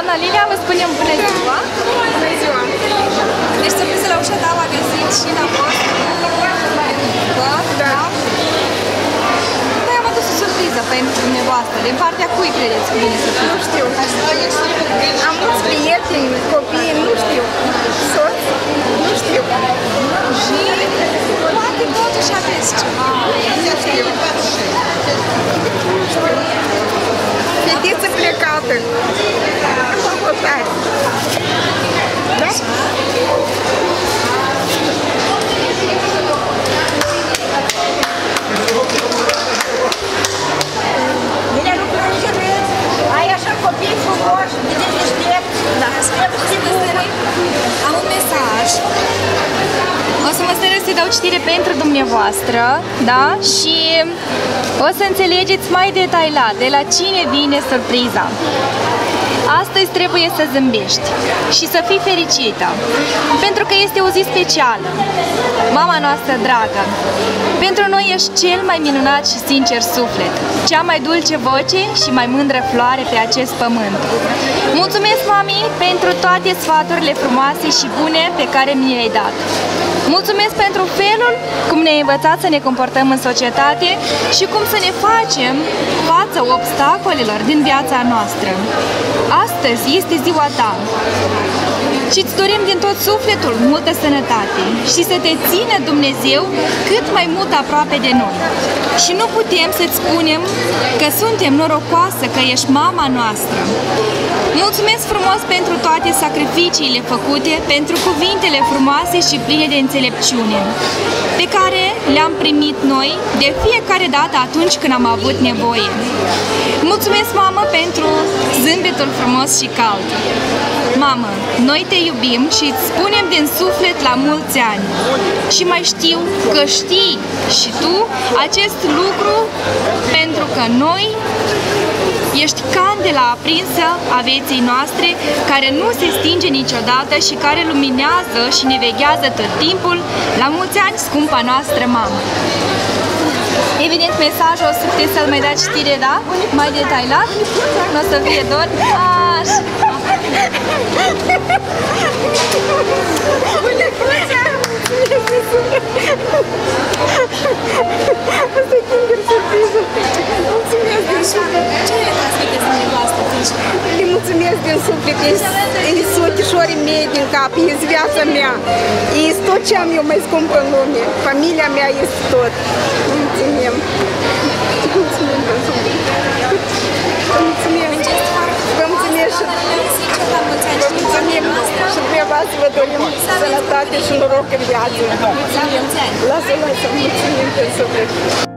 partea jos. Doamna Lilia, vă spunem bună ziua! Bună ziua! Deci surpriză la ușa ta a găsit și la voastră. Da? Da. Noi am adus o surpriză pentru dumneavoastră. Din partea cui credeți că vine surpriză? Nu știu. Am mulți prieteni, copii, nu știu. Soț, nu știu. Și poate totuși aveți ceva. Nu știu. Fetiță plecată. Facultate. Da? Bine nu plânge, ai așa copii frumoși, de deștept, da. Am un mesaj. O să mă străduiesc să dau citire pentru dumneavoastră, da? Și o să înțelegeți mai detaliat de la cine vine surpriza. Astăzi trebuie să zâmbești și să fii fericită, pentru că este o zi specială. Mama noastră dragă, pentru noi ești cel mai minunat și sincer suflet, cea mai dulce voce și mai mândră floare pe acest pământ. Mulțumesc, mami, pentru toate sfaturile frumoase și bune pe care mi le-ai dat. Mulțumesc pentru felul cum ne-ai învățat să ne comportăm în societate și cum să ne facem față obstacolelor din viața noastră. Astăzi este ziua ta și îți dorim din tot sufletul multă sănătate și să te țină Dumnezeu cât mai mult aproape de noi. Și nu putem să-ți spunem că suntem norocoasă că ești mama noastră. Mulțumesc frumos pentru toate sacrificiile făcute, pentru cuvintele frumoase și pline de înțelepciune, pe care le-am primit noi de fiecare dată atunci când am avut nevoie. Mulțumesc, mamă, pentru zâmbetul frumos și cald. Mamă, noi te iubim și îți spunem din suflet la mulți ani. Și mai știu că știi și tu acest lucru pentru că noi Ești candela aprinsă a vieții noastre, care nu se stinge niciodată și care luminează și ne veghează tot timpul. La mulți ani, scumpa noastră mamă! Evident, mesajul o să puteți să-l mai dați știre, da? Mai detaliat. Nu o să fie dor. Așa. Îi mulțumesc din suflet. E sotișorii mei din cap, e viața mea. E tot ce am eu mai scump în lume. Familia mea este tot. Mulțumim. Mulțumim din suflet. Mulțumim. Vă mulțumesc și Vă mulțumim și dumneavoastră vă dorim sănătate și noroc în viață. La mulți ani! Lasă, lasă, mulțumim din suflet.